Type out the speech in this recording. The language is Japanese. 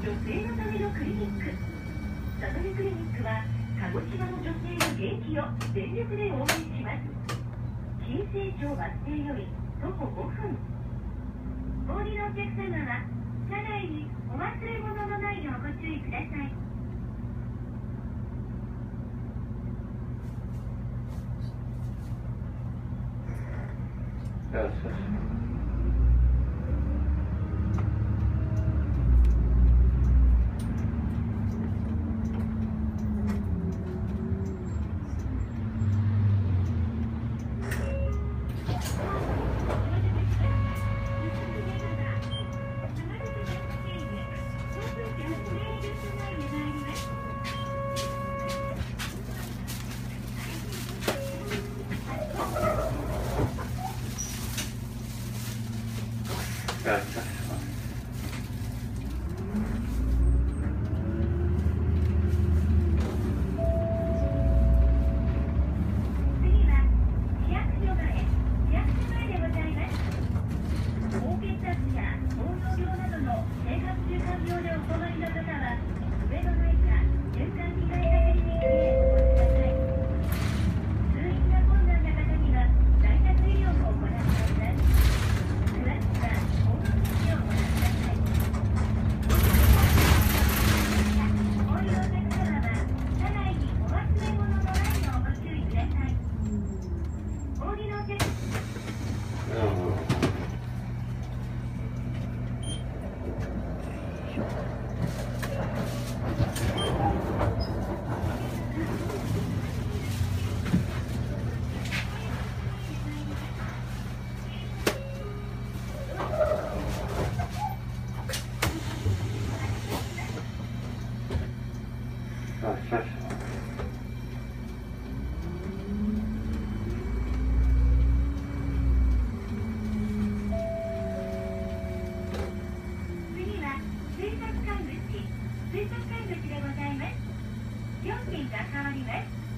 女性のためのクリニックサトルクリニックは鹿児島の女性の元気を全力で応援します新成長バス停より徒歩5分氷のお客様は車内にお忘れ物のないようご注意くださいそうそう。水族館口でござい。ます。料金が変わります。